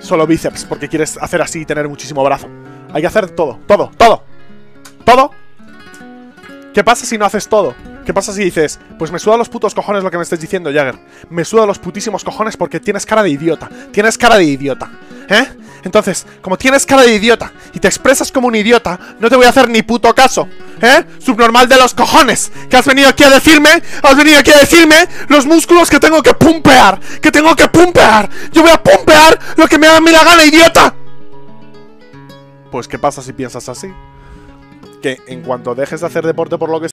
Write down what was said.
solo bíceps porque quieres hacer así y tener muchísimo brazo. Hay que hacer todo, todo, todo. Todo. ¿Qué pasa si no haces todo? ¿Qué pasa si dices, pues me suda los putos cojones lo que me estés diciendo, Jagger? Me suda los putísimos cojones porque tienes cara de idiota. Tienes cara de idiota. ¿Eh? Entonces, como tienes cara de idiota y te expresas como un idiota, no te voy a hacer ni puto caso. ¿Eh? Subnormal de los cojones. Que has venido aquí a decirme, has venido aquí a decirme los músculos que tengo que pumpear. Que tengo que pumpear. Yo voy a pumpear lo que me haga a mí la gana, idiota. Pues, ¿qué pasa si piensas así? Que en cuanto dejes de hacer deporte por lo que